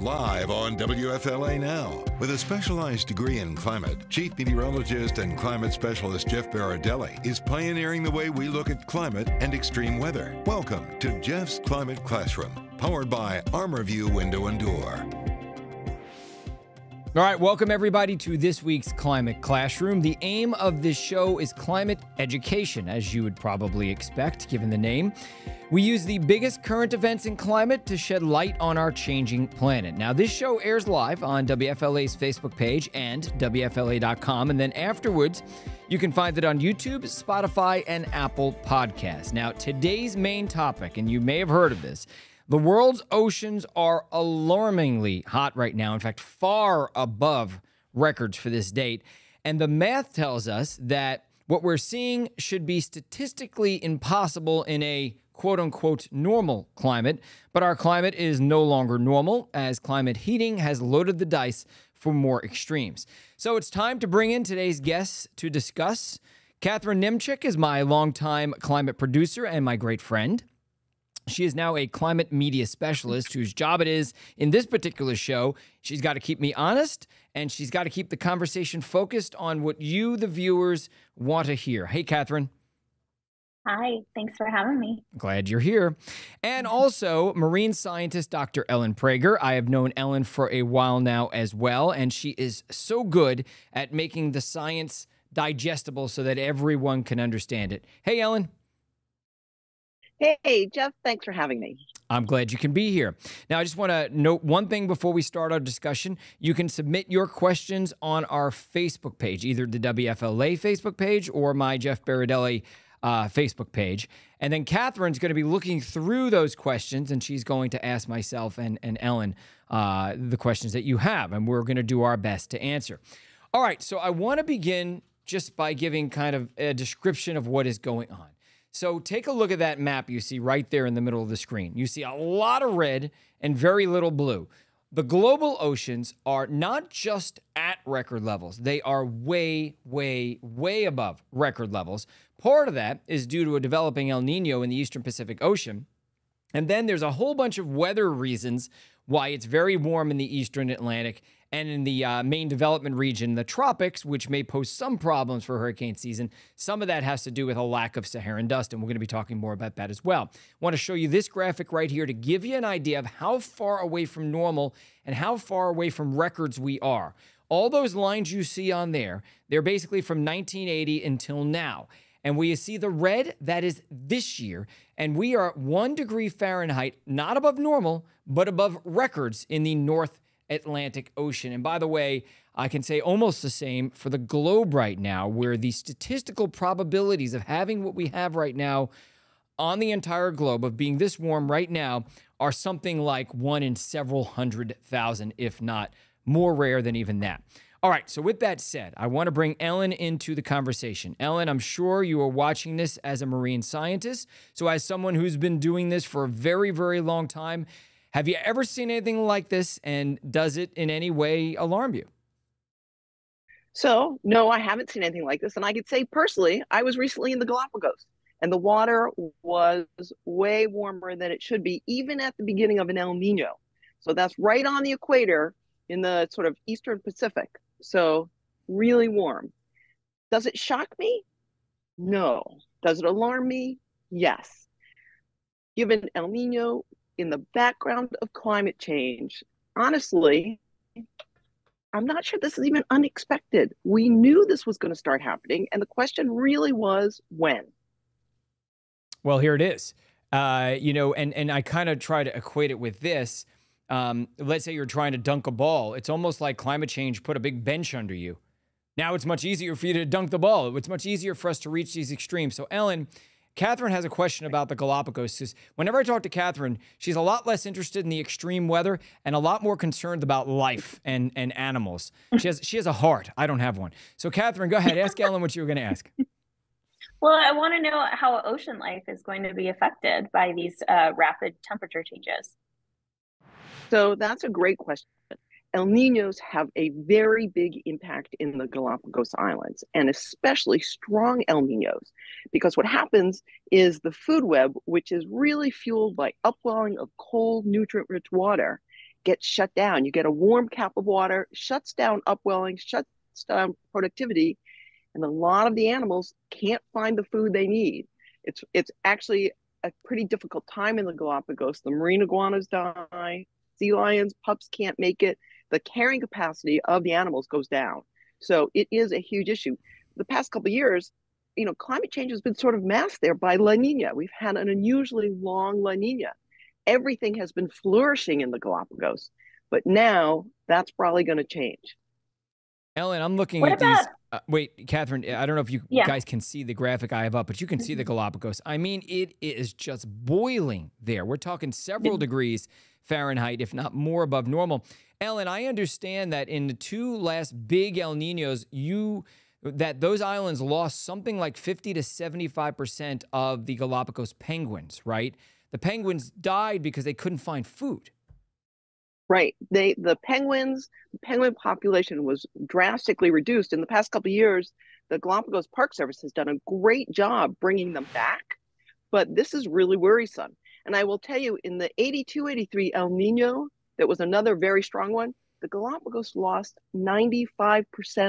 Live on WFLA Now. With a specialized degree in climate, Chief Meteorologist and Climate Specialist Jeff Berardelli is pioneering the way we look at climate and extreme weather. Welcome to Jeff's Climate Classroom, powered by ArmorView Window and Door. All right, welcome everybody to this week's Climate Classroom. The aim of this show is climate education, as you would probably expect given the name. We use the biggest current events in climate to shed light on our changing planet. Now, this show airs live on WFLA's Facebook page and WFLA.com, and then afterwards, you can find it on YouTube, Spotify, and Apple Podcasts. Now, today's main topic, and you may have heard of this, the world's oceans are alarmingly hot right now, in fact, far above records for this date. And the math tells us that what we're seeing should be statistically impossible in a quote unquote normal climate, but our climate is no longer normal as climate heating has loaded the dice for more extremes. So it's time to bring in today's guests to discuss. Catherine Nimchik is my longtime climate producer and my great friend. She is now a climate media specialist whose job it is in this particular show. She's got to keep me honest and she's got to keep the conversation focused on what you, the viewers, want to hear. Hey, Catherine. Hi, thanks for having me. Glad you're here. And mm-hmm. also, marine scientist Dr. Ellen Prager. I have known Ellen for a while now as well, and she is so good at making the science digestible so that everyone can understand it. Hey, Ellen. Hey, Jeff, thanks for having me. I'm glad you can be here. Now, I just want to note one thing before we start our discussion. You can submit your questions on our Facebook page, either the WFLA Facebook page or my Jeff Berardelli uh, Facebook page. And then Catherine's going to be looking through those questions and she's going to ask myself and, and Ellen uh, the questions that you have. And we're going to do our best to answer. All right. So I want to begin just by giving kind of a description of what is going on. So take a look at that map you see right there in the middle of the screen. You see a lot of red and very little blue. The global oceans are not just at record levels, they are way, way, way above record levels. Part of that is due to a developing El Nino in the Eastern Pacific Ocean. And then there's a whole bunch of weather reasons why it's very warm in the Eastern Atlantic and in the uh, main development region, the tropics, which may pose some problems for hurricane season. Some of that has to do with a lack of Saharan dust, and we're going to be talking more about that as well. I want to show you this graphic right here to give you an idea of how far away from normal and how far away from records we are. All those lines you see on there, they're basically from 1980 until now. And we see the red, that is this year. And we are one degree Fahrenheit, not above normal, but above records in the North Atlantic Ocean. And by the way, I can say almost the same for the globe right now, where the statistical probabilities of having what we have right now on the entire globe of being this warm right now are something like one in several hundred thousand, if not more rare than even that. All right, so with that said, I want to bring Ellen into the conversation. Ellen, I'm sure you are watching this as a marine scientist. So, as someone who's been doing this for a very, very long time, have you ever seen anything like this? And does it in any way alarm you? So, no, I haven't seen anything like this. And I could say personally, I was recently in the Galapagos and the water was way warmer than it should be, even at the beginning of an El Nino. So, that's right on the equator in the sort of Eastern Pacific. So, really warm. Does it shock me? No. Does it alarm me? Yes. Given El Nino in the background of climate change, honestly, I'm not sure this is even unexpected. We knew this was going to start happening, and the question really was when. Well, here it is. Uh, you know, and and I kind of try to equate it with this. Um, let's say you're trying to dunk a ball. It's almost like climate change put a big bench under you. Now it's much easier for you to dunk the ball. It's much easier for us to reach these extremes. So, Ellen, Catherine has a question about the Galapagos. Because whenever I talk to Catherine, she's a lot less interested in the extreme weather and a lot more concerned about life and, and animals. She has she has a heart. I don't have one. So Catherine, go ahead. Ask Ellen what you were going to ask. Well, I want to know how ocean life is going to be affected by these uh, rapid temperature changes. So that's a great question. El Ninos have a very big impact in the Galapagos Islands, and especially strong El Ninos, because what happens is the food web, which is really fueled by upwelling of cold, nutrient rich water, gets shut down. You get a warm cap of water, shuts down upwelling, shuts down productivity, and a lot of the animals can't find the food they need. It's it's actually a pretty difficult time in the Galapagos. The marine iguanas die, sea lions, pups can't make it. The carrying capacity of the animals goes down. So it is a huge issue. The past couple years, you know, climate change has been sort of masked there by La Nina. We've had an unusually long La Nina. Everything has been flourishing in the Galapagos, but now that's probably going to change. Ellen, I'm looking what at about, these. Uh, wait, Catherine, I don't know if you yeah. guys can see the graphic I have up, but you can see the mm-hmm. Galapagos. I mean, it is just boiling there. We're talking several degrees Fahrenheit, if not more above normal. Ellen, I understand that in the two last big El Ninos, you that those islands lost something like 50 to 75% of the Galapagos penguins, right? The penguins died because they couldn't find food. Right. They the penguins, the penguin population was drastically reduced in the past couple years. The Galapagos Park Service has done a great job bringing them back, but this is really worrisome. And I will tell you, in the 82 83 El Nino, that was another very strong one, the Galapagos lost 95%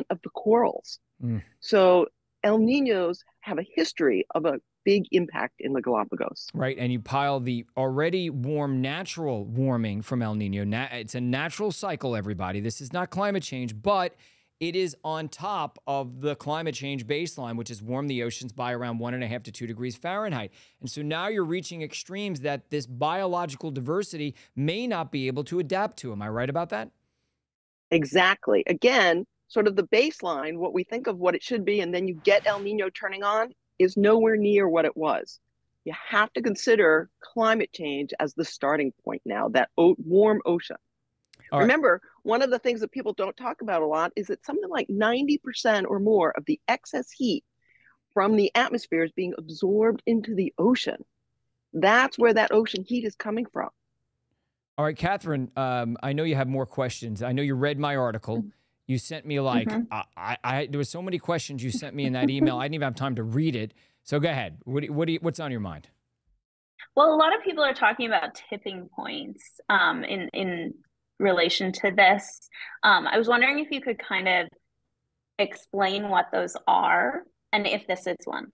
of the corals. Mm. So El Ninos have a history of a big impact in the Galapagos. Right. And you pile the already warm natural warming from El Nino. it's a natural cycle, everybody. This is not climate change, but it is on top of the climate change baseline, which has warmed the oceans by around one and a half to two degrees Fahrenheit. And so now you're reaching extremes that this biological diversity may not be able to adapt to. Am I right about that? Exactly. Again, sort of the baseline, what we think of what it should be, and then you get El Nino turning on, is nowhere near what it was. You have to consider climate change as the starting point now, that o- warm ocean. Remember, one of the things that people don't talk about a lot is that something like 90% or more of the excess heat from the atmosphere is being absorbed into the ocean. That's where that ocean heat is coming from. All right, Catherine, um, I know you have more questions. I know you read my article. Mm-hmm. You sent me like mm-hmm. I, I, I, there was so many questions you sent me in that email. I didn't even have time to read it. So go ahead. What what you, what's on your mind? Well, a lot of people are talking about tipping points um, in in relation to this. Um, I was wondering if you could kind of explain what those are and if this is one.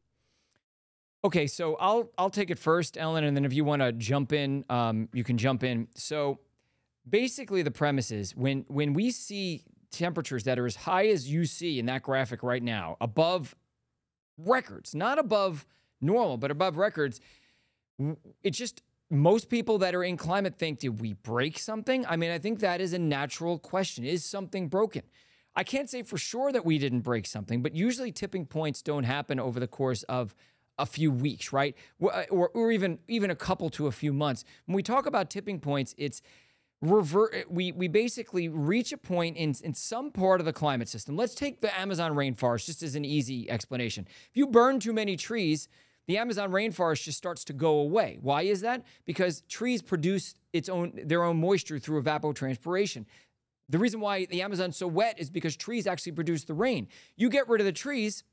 Okay, so I'll I'll take it first, Ellen, and then if you want to jump in, um, you can jump in. So basically, the premise is when when we see temperatures that are as high as you see in that graphic right now, above records, not above normal, but above records, it's just most people that are in climate think, did we break something? I mean, I think that is a natural question. Is something broken? I can't say for sure that we didn't break something, but usually tipping points don't happen over the course of a few weeks, right? Uh, or, or even even a couple to a few months. When we talk about tipping points, it's revert uh, we we basically reach a point in in some part of the climate system. Let's take the Amazon rainforest just as an easy explanation. If you burn too many trees, the Amazon rainforest just starts to go away. Why is that? Because trees produce its own their own moisture through evapotranspiration. The reason why the Amazon's so wet is because trees actually produce the rain. You get rid of the trees,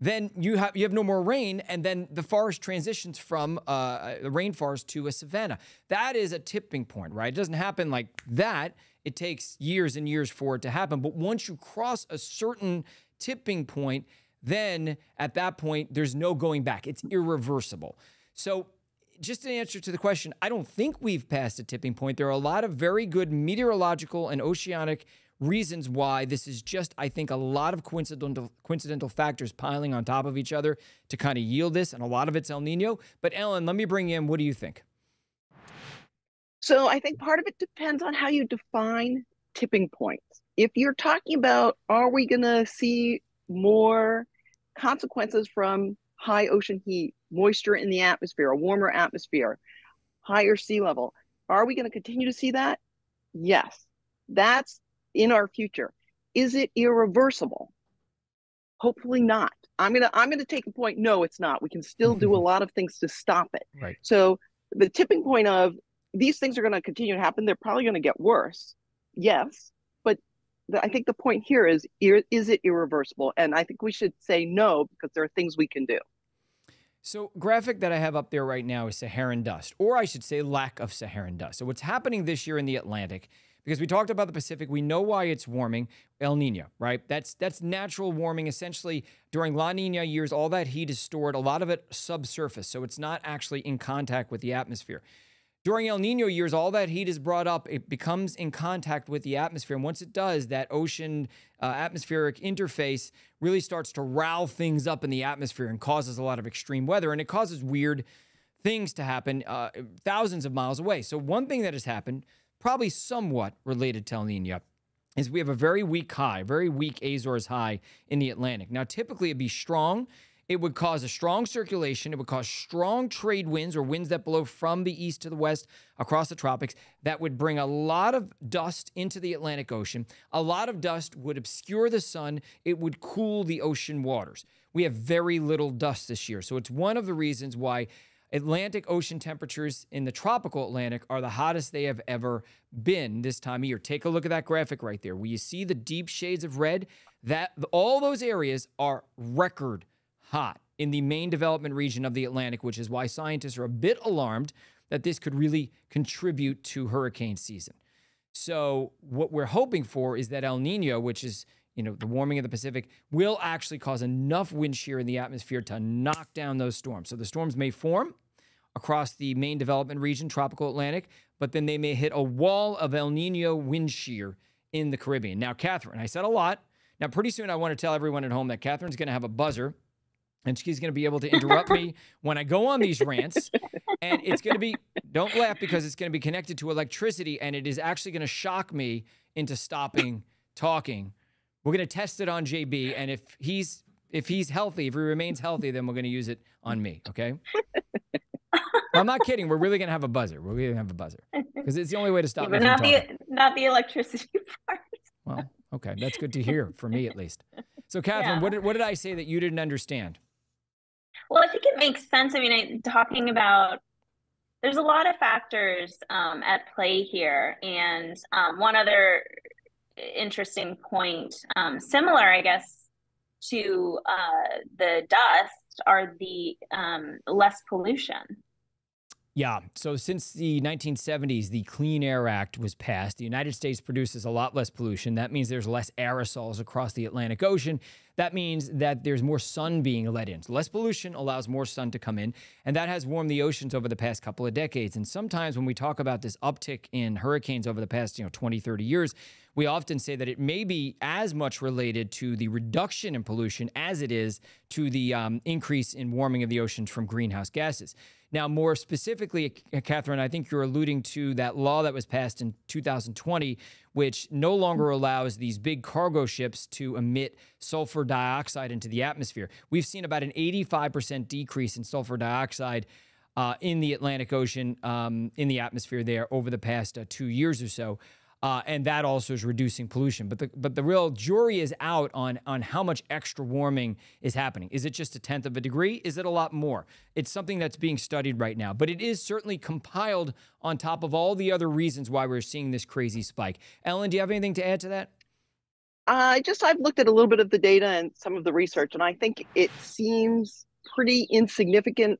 then you have you have no more rain, and then the forest transitions from uh, a rainforest to a savanna. That is a tipping point, right? It doesn't happen like that. It takes years and years for it to happen. But once you cross a certain tipping point, then at that point there's no going back. It's irreversible. So just an answer to the question, I don't think we've passed a tipping point. There are a lot of very good meteorological and oceanic reasons why this is just, I think, a lot of coincidental coincidental factors piling on top of each other to kind of yield this, and a lot of it's El Nino. But Ellen, let me bring in. What do you think? So I think part of it depends on how you define tipping points. If you're talking about, are we going to see more consequences from high ocean heat, moisture in the atmosphere, a warmer atmosphere, higher sea level? Are we going to continue to see that? Yes. That's in our future. Is it irreversible? Hopefully not. I'm gonna I'm gonna take a point. No, it's not. We can still do a lot of things to stop it. Right. So the tipping point of these things are going to continue to happen. They're probably going to get worse. Yes, I think the point here is is it irreversible? And I think we should say no because there are things we can do. So, graphic that I have up there right now is Saharan dust, or I should say, lack of Saharan dust. So, what's happening this year in the Atlantic? Because we talked about the Pacific, we know why it's warming. El Nino, right? That's that's natural warming. Essentially, during La Nina years, all that heat is stored, a lot of it subsurface, so it's not actually in contact with the atmosphere. During El Nino years, all that heat is brought up, it becomes in contact with the atmosphere. And once it does, that ocean uh, atmospheric interface really starts to row things up in the atmosphere and causes a lot of extreme weather. And it causes weird things to happen uh, thousands of miles away. So, one thing that has happened, probably somewhat related to El Nino, is we have a very weak high, very weak Azores high in the Atlantic. Now, typically it'd be strong it would cause a strong circulation. It would cause strong trade winds or winds that blow from the east to the west across the tropics that would bring a lot of dust into the Atlantic Ocean. A lot of dust would obscure the sun. It would cool the ocean waters. We have very little dust this year. So it's one of the reasons why Atlantic Ocean temperatures in the tropical Atlantic are the hottest they have ever been this time of year. Take a look at that graphic right there. Where you see the deep shades of red, that all those areas are record hot in the main development region of the Atlantic, which is why scientists are a bit alarmed that this could really contribute to hurricane season. So, what we're hoping for is that El Nino, which is you know the warming of the Pacific, will actually cause enough wind shear in the atmosphere to knock down those storms. So the storms may form across the main development region, tropical Atlantic, but then they may hit a wall of El Nino wind shear in the Caribbean. Now, Catherine, I said a lot. Now, pretty soon I want to tell everyone at home that Catherine's going to have a buzzer and she's going to be able to interrupt me when I go on these rants. And it's going to be, don't laugh because it's going to be connected to electricity and it is actually going to shock me into stopping talking. We're going to test it on JB. And if he's, if he's healthy, if he remains healthy, then we're going to use it on me. Okay. I'm not kidding. We're really going to have a buzzer. We're really going to have a buzzer because it's the only way to stop yeah, me. Not the, not the electricity part. Well, okay. That's good to hear for me at least. So, Catherine, yeah. what, did, what did I say that you didn't understand? Well, I think it makes sense. I mean, I, talking about there's a lot of factors um, at play here, and um, one other interesting point, um, similar, I guess, to uh, the dust, are the um, less pollution. Yeah. So since the 1970s, the Clean Air Act was passed. The United States produces a lot less pollution. That means there's less aerosols across the Atlantic Ocean. That means that there's more sun being let in. So less pollution allows more sun to come in. And that has warmed the oceans over the past couple of decades. And sometimes when we talk about this uptick in hurricanes over the past, you know, 20, 30 years, we often say that it may be as much related to the reduction in pollution as it is to the um, increase in warming of the oceans from greenhouse gases. Now, more specifically, Catherine, I think you're alluding to that law that was passed in 2020, which no longer allows these big cargo ships to emit sulfur dioxide into the atmosphere. We've seen about an 85% decrease in sulfur dioxide. Uh, in the Atlantic Ocean, um, in the atmosphere there over the past uh, two years or so. Uh, and that also is reducing pollution. But the but the real jury is out on on how much extra warming is happening. Is it just a tenth of a degree? Is it a lot more? It's something that's being studied right now. But it is certainly compiled on top of all the other reasons why we're seeing this crazy spike. Ellen, do you have anything to add to that? I just I've looked at a little bit of the data and some of the research, and I think it seems pretty insignificant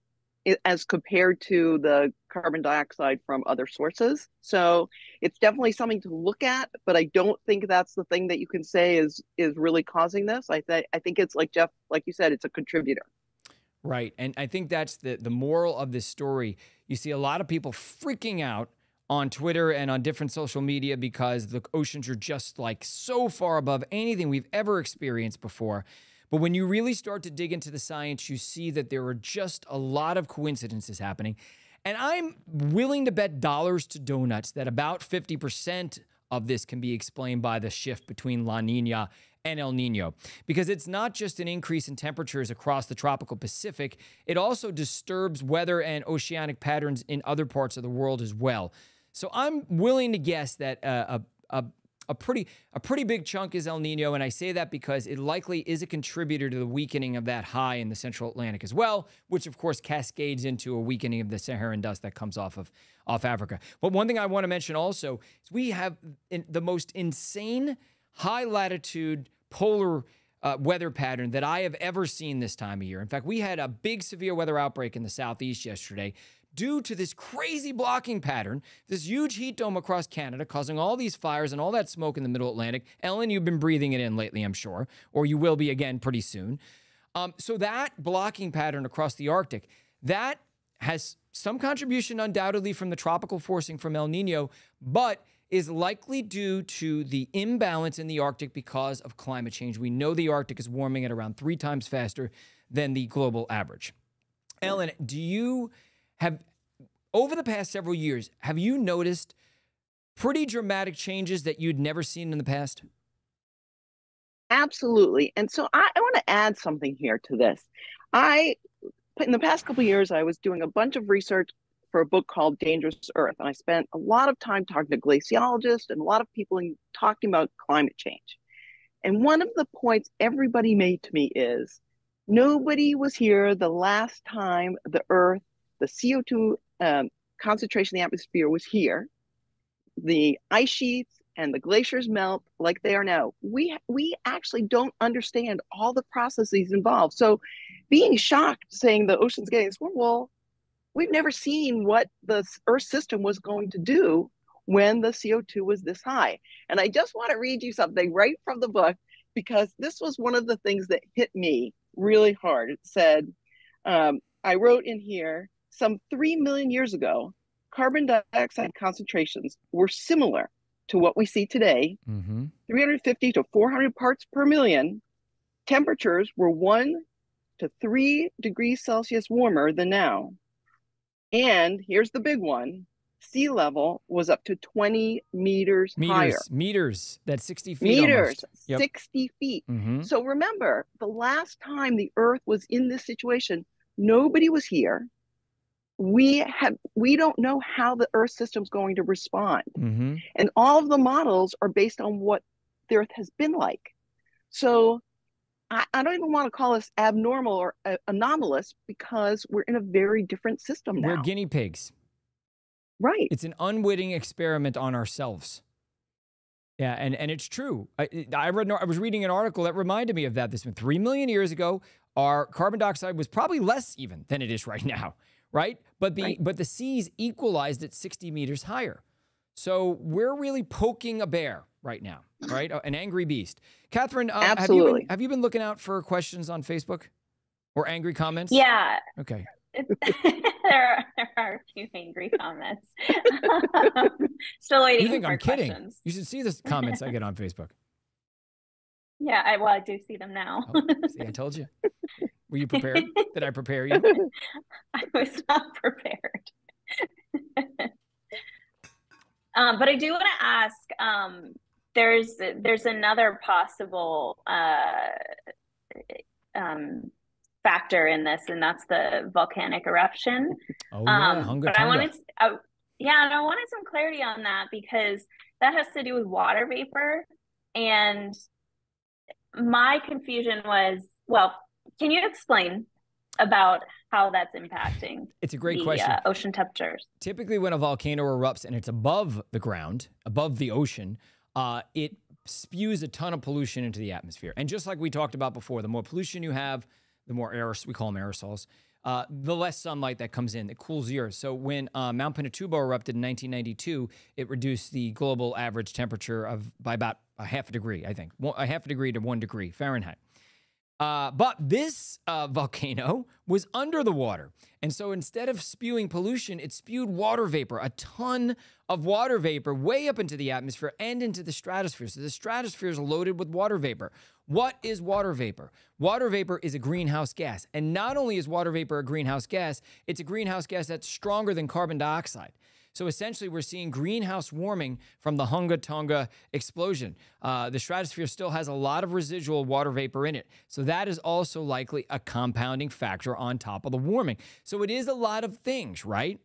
as compared to the carbon dioxide from other sources. So it's definitely something to look at, but I don't think that's the thing that you can say is is really causing this. I think I think it's like Jeff, like you said, it's a contributor. Right, and I think that's the the moral of this story. You see a lot of people freaking out on Twitter and on different social media because the oceans are just like so far above anything we've ever experienced before. But when you really start to dig into the science, you see that there are just a lot of coincidences happening. And I'm willing to bet dollars to donuts that about 50% of this can be explained by the shift between La Nina and El Nino. Because it's not just an increase in temperatures across the tropical Pacific, it also disturbs weather and oceanic patterns in other parts of the world as well. So I'm willing to guess that uh, a, a a pretty a pretty big chunk is El Nino, and I say that because it likely is a contributor to the weakening of that high in the Central Atlantic as well, which of course cascades into a weakening of the Saharan dust that comes off of off Africa. But one thing I want to mention also is we have the most insane high latitude polar uh, weather pattern that I have ever seen this time of year. In fact, we had a big severe weather outbreak in the southeast yesterday due to this crazy blocking pattern, this huge heat dome across Canada causing all these fires and all that smoke in the middle Atlantic. Ellen, you've been breathing it in lately, I'm sure, or you will be again pretty soon. Um, so that blocking pattern across the Arctic, that has some contribution undoubtedly from the tropical forcing from El Nino, but is likely due to the imbalance in the Arctic because of climate change. We know the Arctic is warming at around three times faster than the global average. Ellen, do you have over the past several years, have you noticed pretty dramatic changes that you'd never seen in the past? Absolutely. And so I, I want to add something here to this. I in the past couple years, I was doing a bunch of research for a book called Dangerous Earth, and I spent a lot of time talking to glaciologists and a lot of people in, talking about climate change. And one of the points everybody made to me is nobody was here the last time the Earth, the CO2 um, concentration in the atmosphere was here. The ice sheets and the glaciers melt like they are now. We we actually don't understand all the processes involved. So being shocked saying the ocean's getting warm, well, we've never seen what the Earth system was going to do when the CO2 was this high. And I just want to read you something right from the book because this was one of the things that hit me really hard. It said, um, I wrote in here, some 3 million years ago, carbon dioxide concentrations were similar to what we see today mm-hmm. 350 to 400 parts per million. Temperatures were 1 to 3 degrees Celsius warmer than now. And here's the big one sea level was up to 20 meters, meters higher. Meters, that's 60 feet. Meters, yep. 60 feet. Mm-hmm. So remember, the last time the Earth was in this situation, nobody was here. We have we don't know how the Earth system's going to respond, mm-hmm. and all of the models are based on what the Earth has been like. So I, I don't even want to call us abnormal or uh, anomalous because we're in a very different system now. We're guinea pigs. Right. It's an unwitting experiment on ourselves. Yeah, and, and it's true. I, I read I was reading an article that reminded me of that. This three million years ago, our carbon dioxide was probably less even than it is right now, right? But the right. but the seas equalized at 60 meters higher. So we're really poking a bear right now, right? An angry beast. Catherine, uh, have you been have you been looking out for questions on Facebook or angry comments? Yeah. Okay. there, are, there are a few angry comments. Still waiting. You think I'm kidding? Questions. You should see the comments I get on Facebook. Yeah, I, well, I do see them now. oh, see, I told you. Were you prepared? Did I prepare you? I was not prepared. um, but I do want to ask. Um, there's there's another possible uh, um, factor in this, and that's the volcanic eruption. Oh yeah, um, but I wanted, uh, yeah, and I wanted some clarity on that because that has to do with water vapor, and my confusion was, well, can you explain about how that's impacting? It's a great the, question. Uh, ocean temperatures. Typically, when a volcano erupts and it's above the ground, above the ocean, uh, it spews a ton of pollution into the atmosphere. And just like we talked about before, the more pollution you have, the more air, we call them aerosols, uh, the less sunlight that comes in that cools the earth. So when uh, Mount Pinatubo erupted in 1992, it reduced the global average temperature of by about a half a degree, I think, a half a degree to one degree Fahrenheit. Uh, but this uh, volcano was under the water. And so instead of spewing pollution, it spewed water vapor, a ton of water vapor way up into the atmosphere and into the stratosphere. So the stratosphere is loaded with water vapor. What is water vapor? Water vapor is a greenhouse gas. And not only is water vapor a greenhouse gas, it's a greenhouse gas that's stronger than carbon dioxide. So essentially, we're seeing greenhouse warming from the Hunga Tonga explosion. Uh, the stratosphere still has a lot of residual water vapor in it. So that is also likely a compounding factor on top of the warming. So it is a lot of things, right?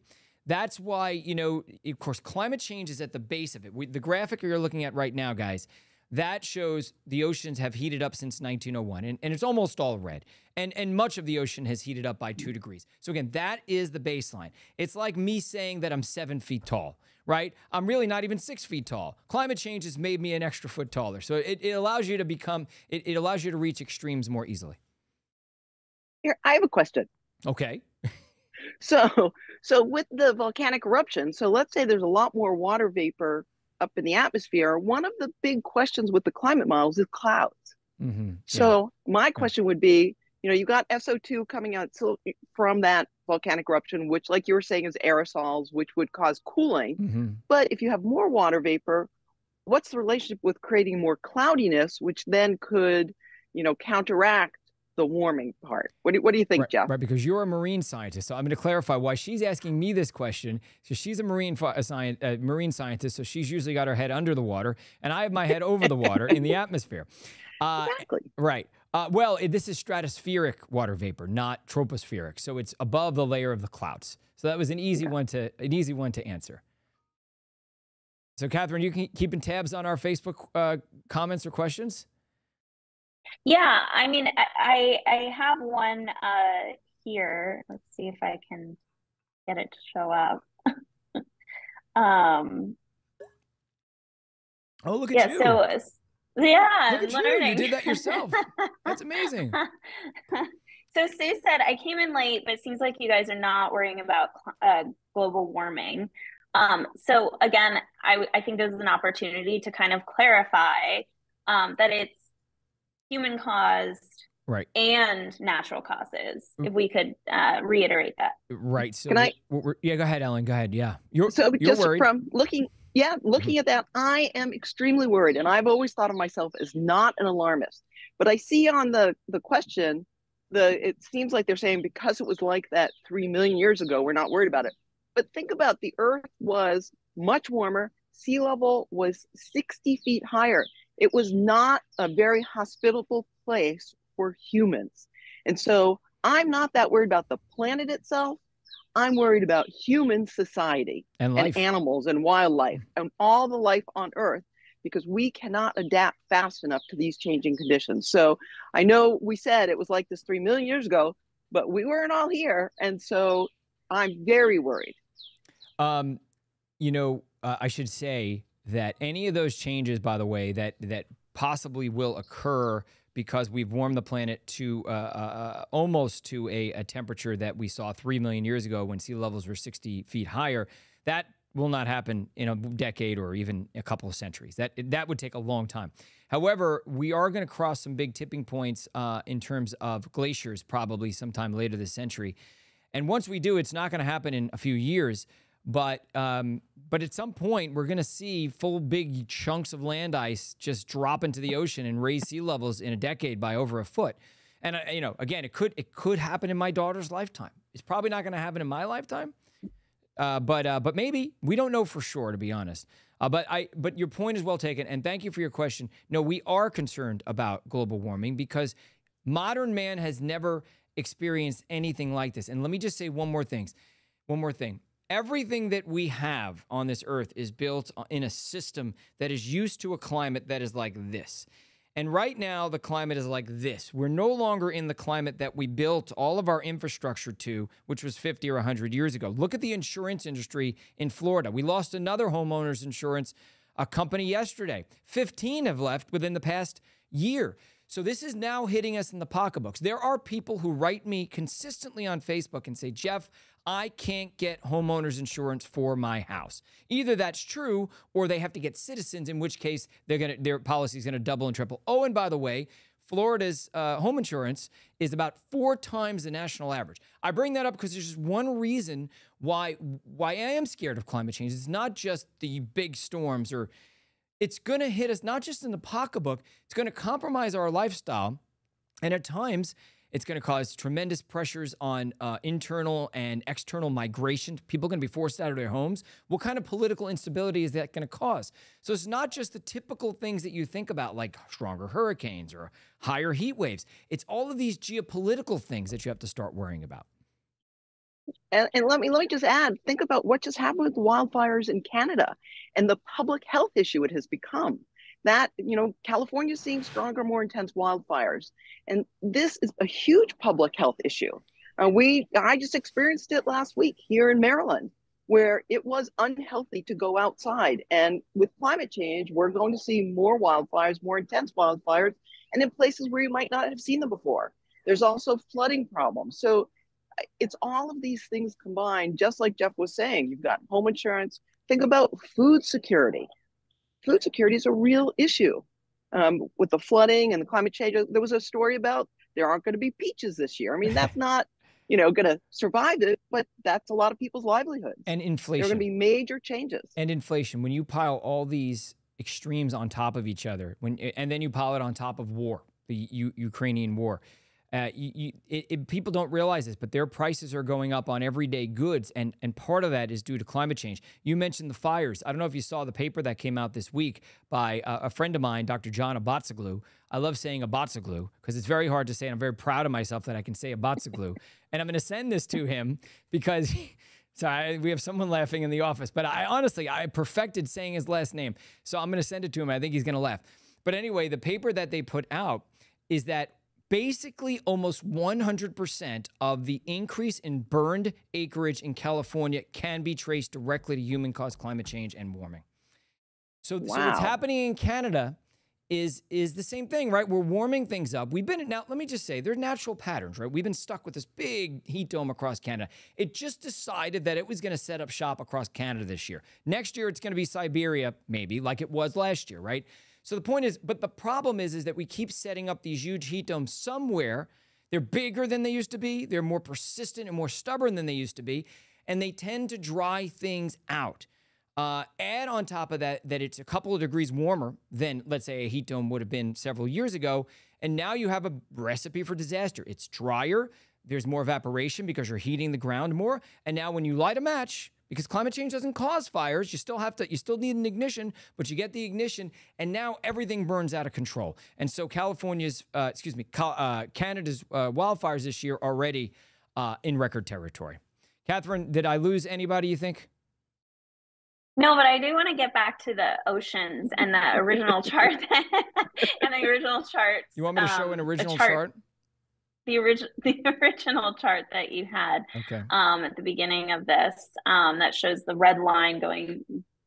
That's why, you know, of course, climate change is at the base of it. We, the graphic you're looking at right now, guys, that shows the oceans have heated up since 1901, and, and it's almost all red. And, and much of the ocean has heated up by two degrees. So, again, that is the baseline. It's like me saying that I'm seven feet tall, right? I'm really not even six feet tall. Climate change has made me an extra foot taller. So, it, it allows you to become, it, it allows you to reach extremes more easily. Here, I have a question. Okay. so, so with the volcanic eruption, so let's say there's a lot more water vapor up in the atmosphere, one of the big questions with the climate models is clouds. Mm-hmm. So yeah. my question would be, you know, you got SO2 coming out so from that volcanic eruption, which, like you were saying, is aerosols, which would cause cooling. Mm-hmm. But if you have more water vapor, what's the relationship with creating more cloudiness, which then could, you know, counteract the warming part. What do, what do you think, right, Jeff? Right, because you're a marine scientist. So I'm going to clarify why she's asking me this question. So she's a marine a science, a marine scientist, so she's usually got her head under the water, and I have my head over the water in the atmosphere. Uh, exactly. Right. Uh, well, it, this is stratospheric water vapor, not tropospheric. So it's above the layer of the clouds. So that was an easy okay. one to an easy one to answer. So, Catherine, you can keeping tabs on our Facebook uh, comments or questions? Yeah, I mean, I I have one uh here. Let's see if I can get it to show up. um. Oh, look at yeah, you! So, yeah, look at learning. you. You did that yourself. That's amazing. so Sue said, "I came in late, but it seems like you guys are not worrying about uh, global warming." Um, so again, I I think this is an opportunity to kind of clarify um, that it's human caused right. and natural causes if we could uh, reiterate that. Right so Can I, yeah go ahead ellen go ahead yeah. You're so you're just worried. from looking yeah looking mm-hmm. at that i am extremely worried and i've always thought of myself as not an alarmist. But i see on the the question the it seems like they're saying because it was like that three million years ago we're not worried about it. But think about the earth was much warmer sea level was 60 feet higher it was not a very hospitable place for humans. And so I'm not that worried about the planet itself. I'm worried about human society and, and animals and wildlife and all the life on Earth because we cannot adapt fast enough to these changing conditions. So I know we said it was like this three million years ago, but we weren't all here. And so I'm very worried. Um, you know, uh, I should say that any of those changes, by the way, that that possibly will occur because we've warmed the planet to uh, uh, almost to a, a, temperature that we saw three million years ago when sea levels were 60 feet higher. That will not happen in a decade or even a couple of centuries. That that would take a long time. However, we are going to cross some big tipping points uh, in terms of glaciers, probably sometime later this century. And once we do, it's not going to happen in a few years. But um, but at some point, we're going to see full big chunks of land ice just drop into the ocean and raise sea levels in a decade by over a foot. And uh, you know, again, it could it could happen in my daughter's lifetime. It's probably not going to happen in my lifetime, uh, but uh, but maybe we don't know for sure, to be honest. Uh, but I but your point is well taken, and thank you for your question. No, we are concerned about global warming because modern man has never experienced anything like this. And let me just say one more thing. One more thing everything that we have on this earth is built in a system that is used to a climate that is like this. And right now, the climate is like this. We're no longer in the climate that we built all of our infrastructure to, which was 50 or 100 years ago. Look at the insurance industry in Florida. We lost another homeowners insurance a company yesterday. 15 have left within the past year. So this is now hitting us in the pocketbooks. There are people who write me consistently on Facebook and say, Jeff, I can't get homeowners insurance for my house. Either that's true or they have to get citizens, in which case they're gonna their policy is gonna double and triple. Oh, and by the way, Florida's uh, home insurance is about four times the national average. I bring that up because there's just one reason why why I am scared of climate change. It's not just the big storms or it's going to hit us not just in the pocketbook, it's going to compromise our lifestyle. And at times, it's going to cause tremendous pressures on uh, internal and external migration. People are going to be forced out of their homes. What kind of political instability is that going to cause? So it's not just the typical things that you think about, like stronger hurricanes or higher heat waves. It's all of these geopolitical things that you have to start worrying about. And, and let me let me just add: think about what just happened with wildfires in Canada and the public health issue it has become that you know california's seeing stronger more intense wildfires. And this is a huge public health issue. Uh, we i just experienced it last week here in maryland where it was unhealthy to go outside. And with climate change we're going to see more wildfires more intense wildfires and in places where you might not have seen them before. There's also flooding problems. So it's all of these things combined just like jeff was saying. You've got home insurance. Think about food security food security is a real issue um, with the flooding and the climate change. There was a story about there aren't going to be peaches this year. I mean, that's not you know going to survive it, but that's a lot of people's livelihoods. And inflation. There are going to be major changes. And inflation. When you pile all these extremes on top of each other, when and then you pile it on top of war, the U- Ukrainian war uh, you, you, it, it, people don't realize this, but their prices are going up on everyday goods, and and part of that is due to climate change. You mentioned the fires. I don't know if you saw the paper that came out this week by uh, a friend of mine, Dr. John Abatzoglou. I love saying Abatzoglou because it's very hard to say, and I'm very proud of myself that I can say Abatzoglou. and I'm going to send this to him because. Sorry, we have someone laughing in the office, but I honestly I perfected saying his last name, so I'm going to send it to him. I think he's going to laugh. But anyway, the paper that they put out is that basically almost 100% of the increase in burned acreage in California can be traced directly to human caused climate change and warming. So, wow. so what's happening in Canada is is the same thing, right? We're warming things up. We've been now. Let me just say, there's natural patterns, right? We've been stuck with this big heat dome across Canada. It just decided that it was going to set up shop across Canada this year. Next year, it's going to be Siberia, maybe like it was last year, right? So the point is, but the problem is, is that we keep setting up these huge heat domes somewhere. They're bigger than they used to be. They're more persistent and more stubborn than they used to be, and they tend to dry things out. Uh, add on top of that that it's a couple of degrees warmer than, let's say, a heat dome would have been several years ago, and now you have a recipe for disaster. It's drier. There's more evaporation because you're heating the ground more, and now when you light a match, because climate change doesn't cause fires. You still have to, you still need an ignition, but you get the ignition, and now everything burns out of control. And so California's, uh, excuse me, uh, Canada's uh, wildfires this year already uh, in record territory. Catherine, did I lose anybody? You think? No, but I do want to get back to the oceans and the original chart and the original chart. You want me to show um, an original chart? chart? The original the original chart that you had okay. um, at the beginning of this um, that shows the red line going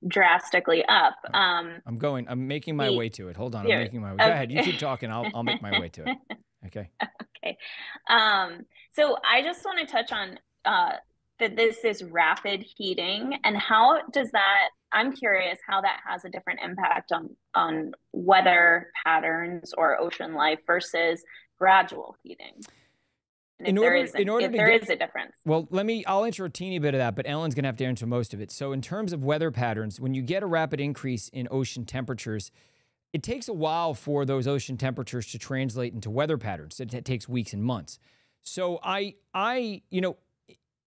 drastically up. Um, I'm going. I'm making my the, way to it. Hold on. I'm making my way. Okay. Go ahead. You keep talking. I'll I'll make my way to it. Okay. Okay. Um, so I just want to touch on uh, that this is rapid heating and how does that I'm curious how that has a different impact on on weather patterns or ocean life versus gradual heating. in order, in order to there get, is a difference. Well, let me. I'll answer a teeny bit of that, but Ellen's going to have to answer most of it. So, in terms of weather patterns, when you get a rapid increase in ocean temperatures, it takes a while for those ocean temperatures to translate into weather patterns. It, it takes weeks and months. So, I, I, you know,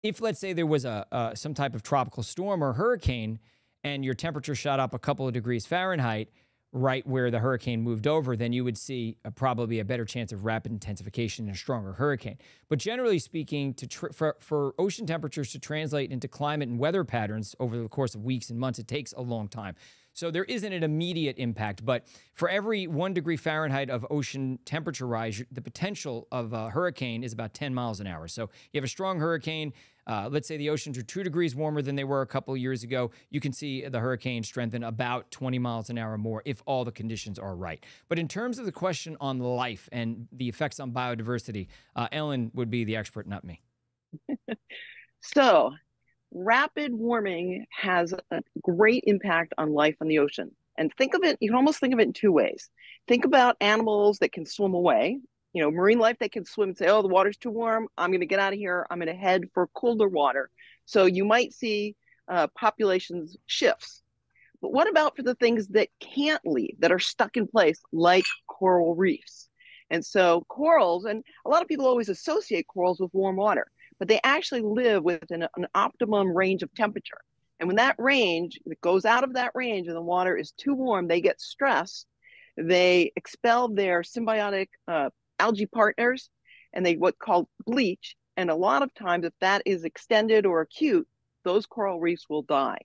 if let's say there was a uh, some type of tropical storm or hurricane, and your temperature shot up a couple of degrees Fahrenheit right where the hurricane moved over, then you would see a, probably a better chance of rapid intensification and a stronger hurricane. But generally speaking, to for, for ocean temperatures to translate into climate and weather patterns over the course of weeks and months, it takes a long time. So there isn't an immediate impact, but for every one degree Fahrenheit of ocean temperature rise, the potential of a hurricane is about 10 miles an hour. So you have a strong hurricane, uh, let's say the oceans are two degrees warmer than they were a couple of years ago, you can see the hurricane strengthen about 20 miles an hour more if all the conditions are right. But in terms of the question on life and the effects on biodiversity, uh, Ellen would be the expert, not me. so, rapid warming has a great impact on life on the ocean. And think of it, you can almost think of it in two ways. Think about animals that can swim away, you know, marine life, that can swim and say, oh, the water's too warm. I'm going to get out of here. I'm going to head for colder water. So you might see uh, populations shifts. But what about for the things that can't leave, that are stuck in place, like coral reefs? And so corals, and a lot of people always associate corals with warm water, but they actually live within an optimum range of temperature. And when that range goes out of that range and the water is too warm, they get stressed. They expel their symbiotic uh, algae partners and they what called bleach. And a lot of times, if that is extended or acute, those coral reefs will die.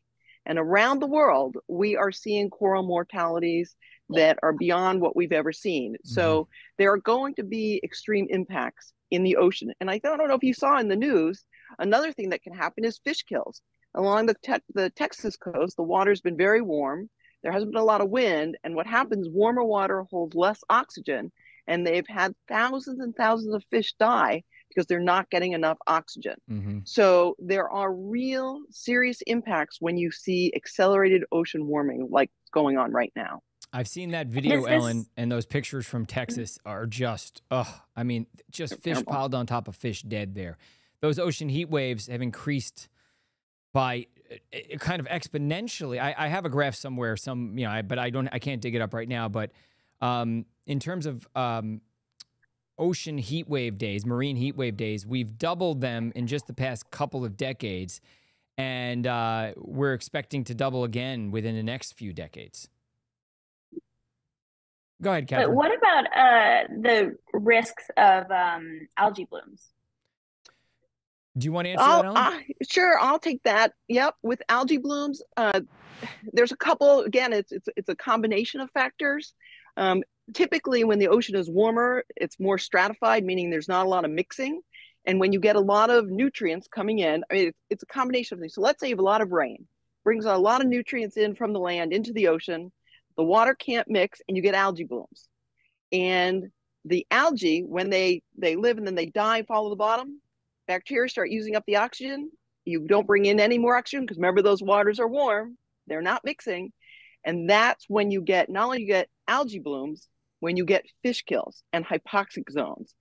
And around the world, we are seeing coral mortalities that are beyond what we've ever seen. Mm-hmm. So there are going to be extreme impacts in the ocean. And I don't know if you saw in the news, another thing that can happen is fish kills. Along the, te- the Texas coast, the water's been very warm. There hasn't been a lot of wind. And what happens, warmer water holds less oxygen. And they've had thousands and thousands of fish die because they're not getting enough oxygen. Mm-hmm. So there are real serious impacts when you see accelerated ocean warming like going on right now. I've seen that video, this, Ellen, and those pictures from Texas are just, oh, I mean, just fish terrible. piled on top of fish dead there. Those ocean heat waves have increased by uh, kind of exponentially. I, I have a graph somewhere, some, you know, I, but I don't, I can't dig it up right now. But um, in terms of um, ocean heat wave days, marine heat wave days, we've doubled them in just the past couple of decades. And uh, we're expecting to double again within the next few decades. Go ahead, Catherine. But what about uh, the risks of um, algae blooms? Do you want to answer I'll, that, Ellen? Uh, sure, I'll take that. Yep, with algae blooms, uh, there's a couple. Again, it's it's it's a combination of factors. Um, typically, when the ocean is warmer, it's more stratified, meaning there's not a lot of mixing. And when you get a lot of nutrients coming in, I mean, it's, it's a combination of things. So let's say you have a lot of rain, brings a lot of nutrients in from the land into the ocean the water can't mix and you get algae blooms. And the algae when they they live and then they die fall to the bottom bacteria start using up the oxygen. You don't bring in any more oxygen because remember those waters are warm. They're not mixing. And that's when you get not only you get algae blooms when you get fish kills and hypoxic zones.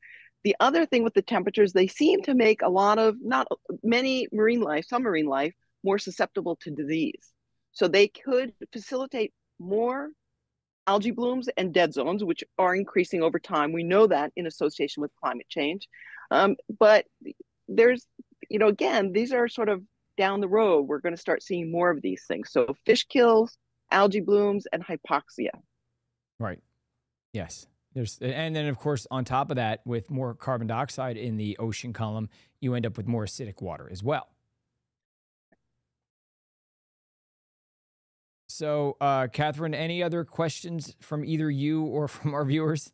The other thing with the temperatures they seem to make a lot of not many marine life some marine life more susceptible to disease. So they could facilitate more algae blooms and dead zones, which are increasing over time. We know that in association with climate change. Um, but there's, you know, again, these are sort of down the road. We're going to start seeing more of these things. So fish kills, algae blooms, and hypoxia. Right. Yes. There's, and then of course on top of that, with more carbon dioxide in the ocean column, you end up with more acidic water as well. So, uh, Catherine, any other questions from either you or from our viewers?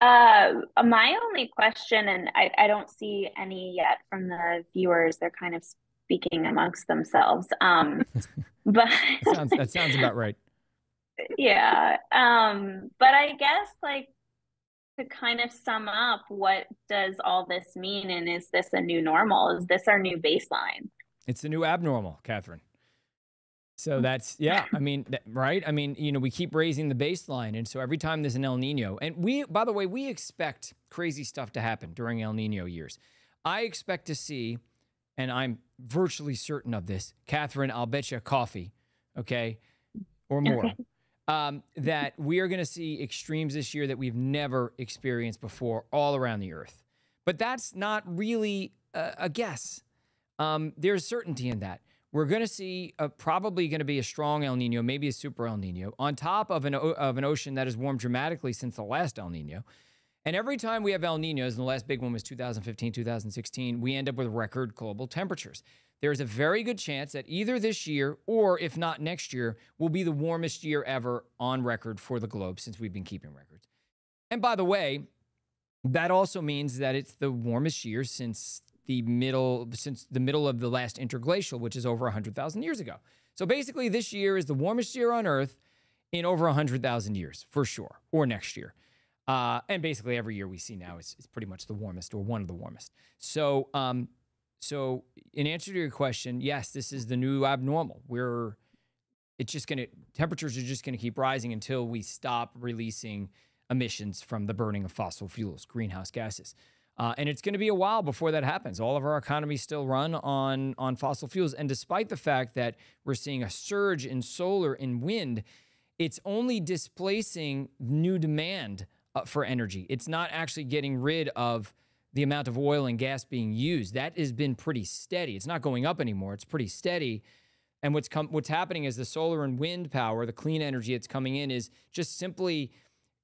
Uh, my only question, and I, I don't see any yet from the viewers, they're kind of speaking amongst themselves. Um, but that sounds, that sounds about right. Yeah. Um, but I guess like to kind of sum up, what does all this mean? And is this a new normal? Is this our new baseline? It's the new abnormal, Catherine. So that's yeah. I mean, right? I mean, you know, we keep raising the baseline, and so every time there's an El Nino, and we, by the way, we expect crazy stuff to happen during El Nino years. I expect to see, and I'm virtually certain of this, Catherine. I'll bet you a coffee, okay, or more. Um, that we are going to see extremes this year that we've never experienced before all around the earth. But that's not really a, a guess. Um, there's certainty in that we're going to see a, probably going to be a strong El Nino, maybe a super El Nino, on top of an, of an ocean that has warmed dramatically since the last El Nino. And every time we have El Ninos, and the last big one was 2015, 2016, we end up with record global temperatures. There's a very good chance that either this year or if not next year will be the warmest year ever on record for the globe since we've been keeping records. And by the way, that also means that it's the warmest year since the middle since the middle of the last interglacial, which is over 100,000 years ago. So basically, this year is the warmest year on Earth in over 100,000 years, for sure, or next year. Uh, and basically, every year we see now is, is pretty much the warmest or one of the warmest. So, um, so in answer to your question, yes, this is the new abnormal. We're it's just going to temperatures are just going to keep rising until we stop releasing emissions from the burning of fossil fuels, greenhouse gases. Uh, and it's going to be a while before that happens. All of our economies still run on, on fossil fuels. And despite the fact that we're seeing a surge in solar and wind, it's only displacing new demand uh, for energy. It's not actually getting rid of the amount of oil and gas being used. That has been pretty steady. It's not going up anymore. It's pretty steady. And what's what's happening is the solar and wind power, the clean energy that's coming in, is just simply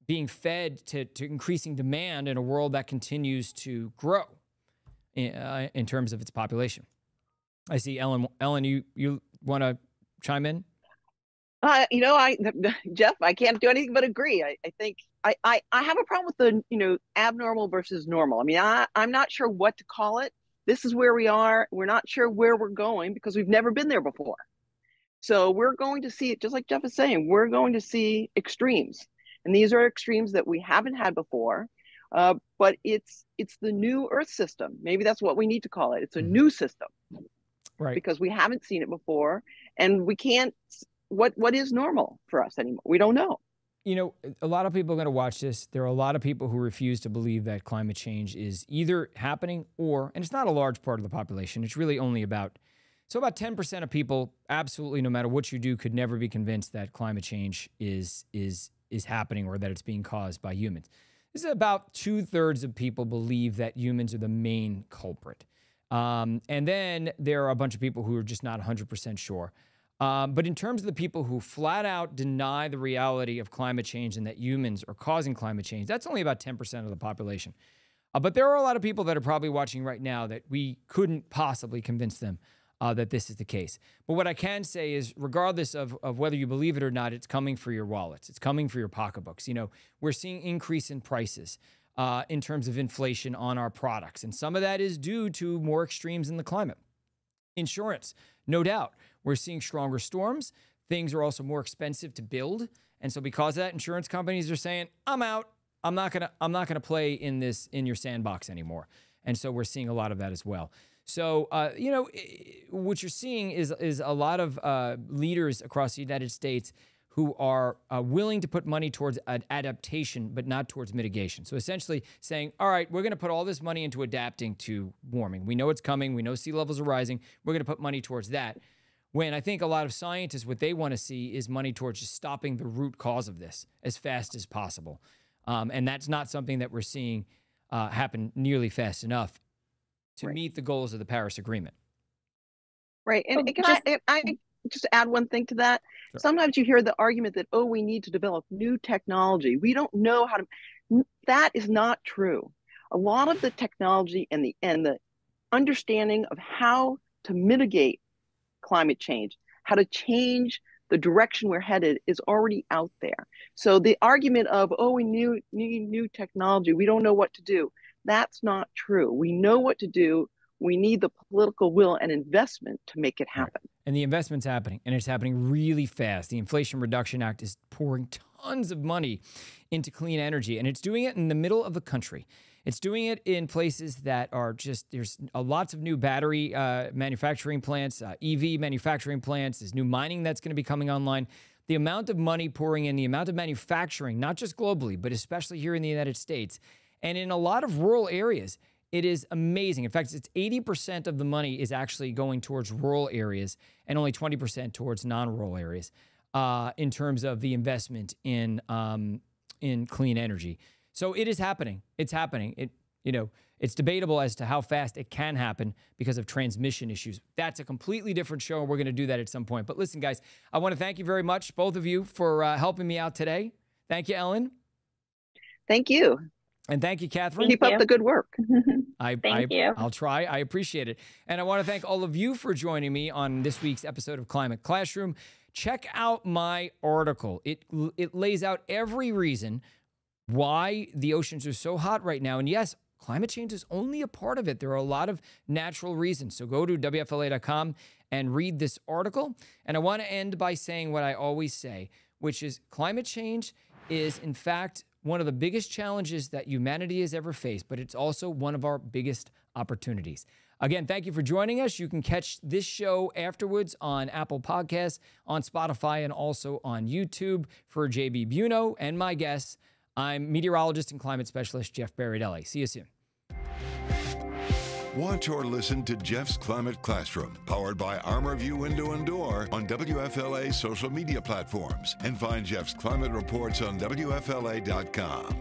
being fed to, to increasing demand in a world that continues to grow in, uh, in terms of its population. I see Ellen. Ellen, you you want to chime in? Uh, you know, I Jeff, I can't do anything but agree. I, I think I, I I have a problem with the you know abnormal versus normal. I mean, I I'm not sure what to call it. This is where we are. We're not sure where we're going because we've never been there before. So we're going to see it just like Jeff is saying. We're going to see extremes, and these are extremes that we haven't had before. Uh, but it's it's the new Earth system. Maybe that's what we need to call it. It's a mm-hmm. new system, right? Because we haven't seen it before, and we can't. What what is normal for us anymore? We don't know. You know, a lot of people are going to watch this. There are a lot of people who refuse to believe that climate change is either happening or, and it's not a large part of the population. It's really only about so about 10% of people, absolutely no matter what you do, could never be convinced that climate change is is is happening or that it's being caused by humans. This is about two thirds of people believe that humans are the main culprit. Um, and then there are a bunch of people who are just not 100% sure. Um, but in terms of the people who flat out deny the reality of climate change and that humans are causing climate change, that's only about 10% of the population. Uh, but there are a lot of people that are probably watching right now that we couldn't possibly convince them uh, that this is the case. But what I can say is, regardless of, of whether you believe it or not, it's coming for your wallets. It's coming for your pocketbooks. You know, we're seeing increase in prices uh, in terms of inflation on our products, and some of that is due to more extremes in the climate. Insurance, no doubt, we're seeing stronger storms. Things are also more expensive to build, and so because of that, insurance companies are saying, "I'm out. I'm not gonna. I'm not gonna play in this in your sandbox anymore." And so we're seeing a lot of that as well. So, uh, you know, what you're seeing is is a lot of uh, leaders across the United States who are uh, willing to put money towards adaptation, but not towards mitigation. So essentially saying, all right, we're going to put all this money into adapting to warming. We know it's coming. We know sea levels are rising. We're going to put money towards that. When I think a lot of scientists, what they want to see is money towards just stopping the root cause of this as fast as possible. Um, and that's not something that we're seeing uh, happen nearly fast enough to right. meet the goals of the Paris Agreement. Right. And can just, I, I mm. just add one thing to that? Sure. Sometimes you hear the argument that, oh, we need to develop new technology. We don't know how to. That is not true. A lot of the technology and the and the understanding of how to mitigate climate change, how to change the direction we're headed is already out there. So the argument of, oh, we need, need new technology, we don't know what to do. That's not true. We know what to do. We need the political will and investment to make it happen. Right. And the investment's happening, and it's happening really fast. The Inflation Reduction Act is pouring tons of money into clean energy, and it's doing it in the middle of the country. It's doing it in places that are just there's lots of new battery uh, manufacturing plants, uh, EV manufacturing plants. There's new mining that's going to be coming online. The amount of money pouring in, the amount of manufacturing, not just globally, but especially here in the United States, and in a lot of rural areas, it is amazing. In fact, it's 80% of the money is actually going towards rural areas and only 20% towards non-rural areas uh, in terms of the investment in um, in clean energy. So it is happening. It's happening. It you know it's debatable as to how fast it can happen because of transmission issues. That's a completely different show, and we're going to do that at some point. But listen, guys, I want to thank you very much, both of you, for uh, helping me out today. Thank you, Ellen. Thank you. And thank you, Catherine. Keep up the good work. I, thank I, you. I'll try. I appreciate it. And I want to thank all of you for joining me on this week's episode of Climate Classroom. Check out my article. It it lays out every reason why the oceans are so hot right now. And yes, climate change is only a part of it. There are a lot of natural reasons. So go to WFLA.com and read this article. And I want to end by saying what I always say, which is climate change is in fact one of the biggest challenges that humanity has ever faced, but it's also one of our biggest opportunities. Again, thank you for joining us. You can catch this show afterwards on Apple Podcasts, on Spotify, and also on YouTube. For JB Buno and my guests, I'm meteorologist and climate specialist Jeff Berardelli. See you soon. Watch or listen to Jeff's Climate Classroom, powered by ArmorView Window and Door on WFLA social media platforms, and find Jeff's climate reports on WFLA.com.